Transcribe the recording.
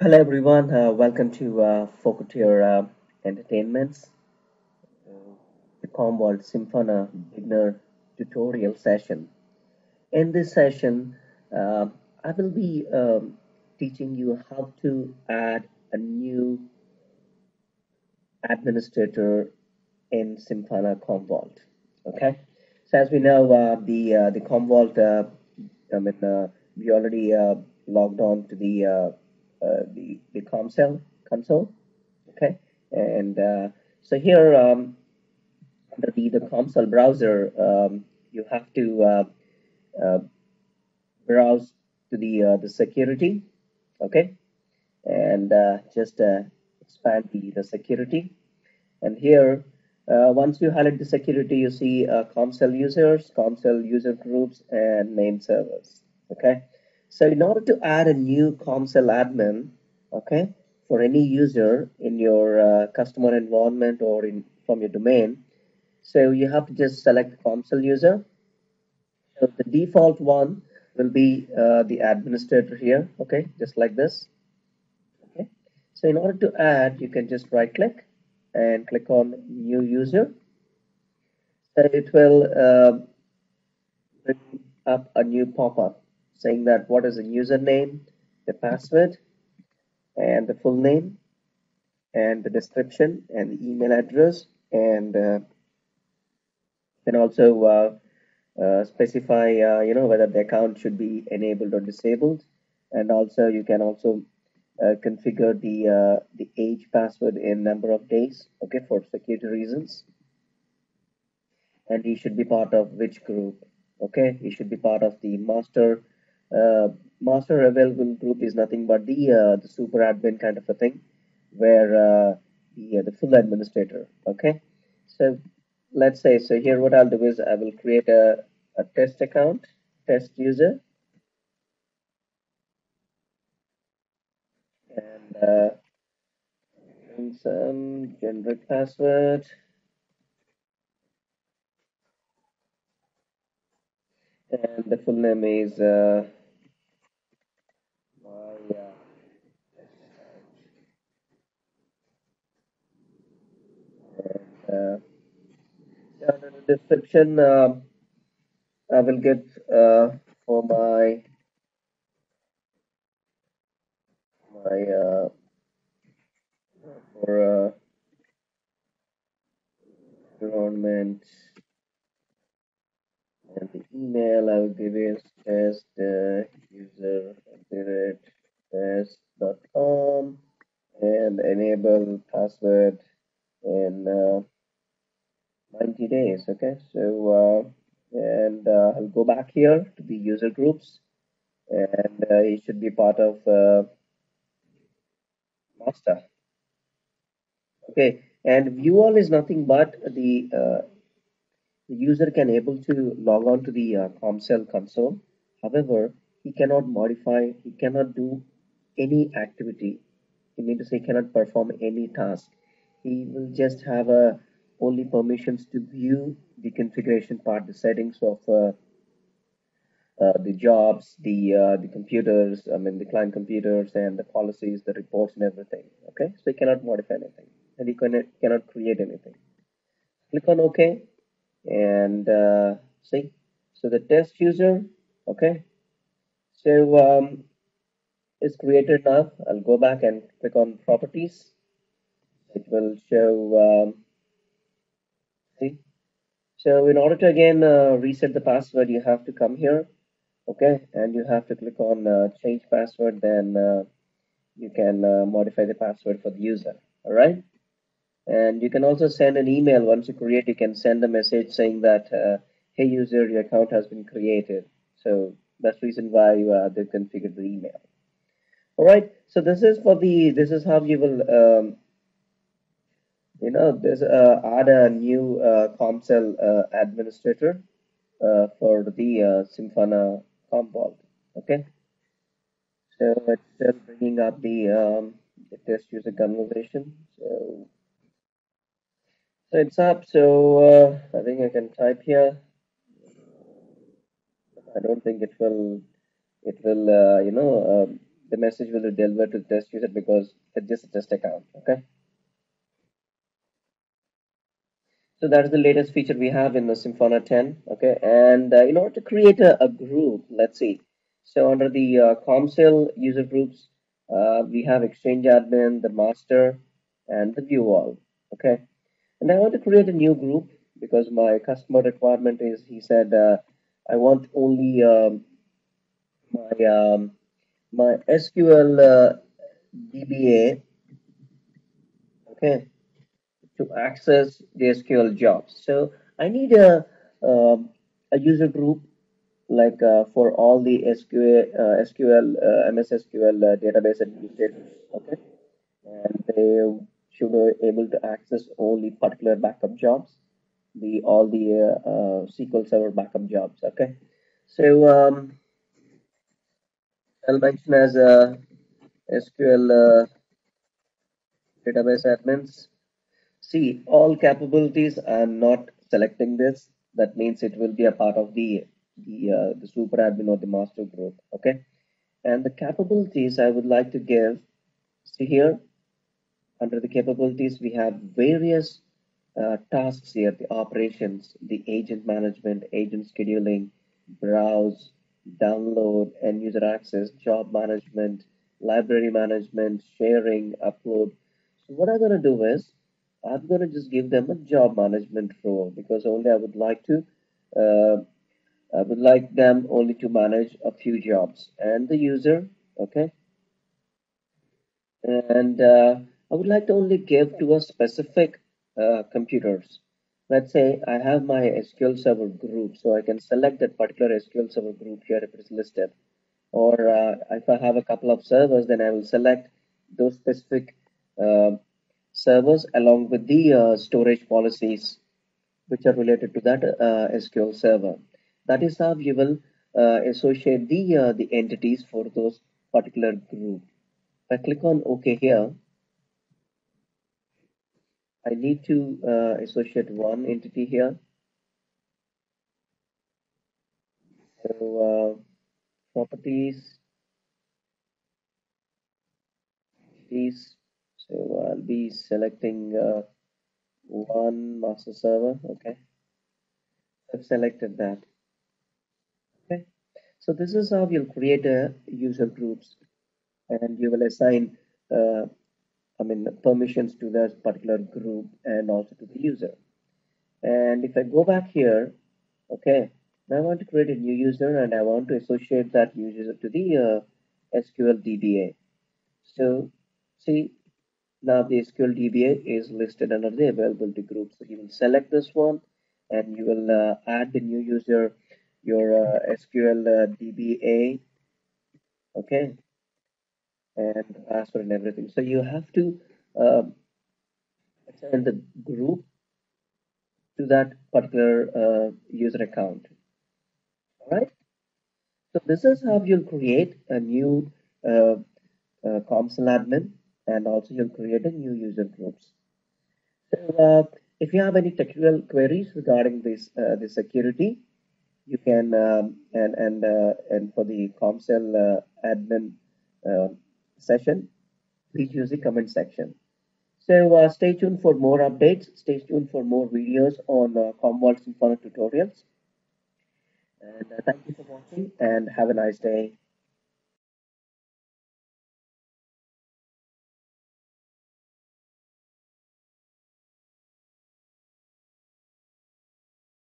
Hello everyone, uh, welcome to uh, Focuteer uh, Entertainment's the Commvault Simpana beginner tutorial session. In this session, uh, I will be um, teaching you how to add a new administrator in Simpana Commvault. Okay, so as we know, uh, the uh, the Commvault, uh, I mean, we already logged on to the uh, the, the console, console, okay? And uh, so here, um, under the, the console browser, um, you have to uh, browse to the, the security, okay? And just expand the, the security. And here, uh, once you highlight the security, you see uh, users, console user groups, and name servers. Okay, so in order to add a new console admin, okay, for any user in your uh, customer environment or in from your domain, so you have to just select console user. So the default one will be uh, the administrator here, okay, just like this. Okay, so in order to add, you can just right click and click on new user. So it will uh, bring up a new pop-up saying that what is the username, the password, and the full name, and the description, and the email address, and uh, then also uh, uh, specify, uh, you know, whether the account should be enabled or disabled, and also you can also uh, configure the uh, the age password in number of days, okay, for security reasons, and he should be part of which group, okay, he should be part of the master master available group is nothing but the uh, the super admin kind of a thing where uh, the, the full administrator okay? So let's say so here what I'll do is I will create a, a test account test user. And uh, some generic password. And the full name is uh, uh, description uh, I will get uh, for my my uh, for uh, environment and the email I will give is test uh, user test.com and enable password in uh, 90 days okay? So uh, and uh, I'll go back here to the user groups. And uh, it should be part of uh, master. Okay and view all is nothing but the uh, the user can able to log on to the uh, CommCell console. However he cannot modify he cannot do any activity. He mean to say cannot perform any task. He will just have a only permissions to view the configuration part, the settings of uh, uh, the jobs, the uh, the computers, I mean the client computers and the policies, the reports and everything. Okay, so you cannot modify anything and you cannot cannot create anything. Click on OK and uh, see. So the test user, okay. So um, is created now. I'll go back and click on properties. It will show um, see. So in order to again uh, reset the password you have to come here okay? And you have to click on uh, change password then uh, you can uh, modify the password for the user all right? And you can also send an email. Once you create you can send a message saying that uh, hey user your account has been created. So that's reason why you, uh, they configured the email. All right. So this is for the this is how you will um, you know there's uh, add a new uh, CommCell uh, administrator uh, for the uh, Simpana Commvault. Okay, so it's still bringing up the, um, the test user conversation. So, so it's up. So uh, I think I can type here. I don't think it will it will uh, you know um, the message will be delivered to the test user because it's just a test account. Okay. So that is the latest feature we have in the Simpana 10. Okay, and uh, in order to create a, a, group, let's see. So under the uh, CommCell user groups, uh, we have Exchange admin, the master, and the view all. Okay, and I want to create a new group because my customer requirement is he said uh, I want only um, my um, my SQL uh, DBA. Okay to access the SQL jobs. So I need a, uh, a user group like uh, for all the SQL, uh, SQL uh, MS SQL uh, database administrators. Okay, and they should be able to access only particular backup jobs, the all the uh, SQL Server backup jobs. Okay, so um, I'll mention as a SQL database admins See, all capabilities, I'm not selecting this. That means it will be a part of the the, uh, the super admin or the master group. Okay. And the capabilities I would like to give, see here, under the capabilities, we have various uh, tasks here, the operations, the agent management, agent scheduling, browse, download, end user access, job management, library management, sharing, upload. So what I'm going to do is I'm going to just give them a job management role because only I would like to, uh, I would like them only to manage a few jobs and the user, okay? And uh, I would like to only give to a specific uh, computers. Let's say I have my SQL Server group, so I can select that particular SQL Server group here if it's listed. Or uh, if I have a couple of servers, then I will select those specific uh, servers along with the uh, storage policies which are related to that uh, SQL server. That is how you will uh, associate the uh, the entities for those particular group. If I click on OK here, I need to uh, associate one entity here. So uh, properties, these so I'll be selecting uh, one master server okay? I've selected that. Okay? So this is how you'll create a user groups. And you will assign uh, I mean permissions to that particular group and also to the user. And if I go back here okay now I want to create a new user and I want to associate that user to the uh, SQL DBA so see now the SQL DBA is listed under the availability group. So you will select this one and you will uh, add the new user, your uh, SQL uh, DBA, okay, and password and everything. So you have to um, assign the group to that particular uh, user account. All right. So this is how you'll create a new uh, uh, admin and also you'll create a new user groups. So uh, if you have any technical queries regarding this uh, the security, you can um, and and uh, and for the CommCell uh, admin uh, session, please use the comment section. So uh, stay tuned for more updates. Stay tuned for more videos on uh, Commvault tutorials. And thank you for watching and have a nice day.